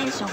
英雄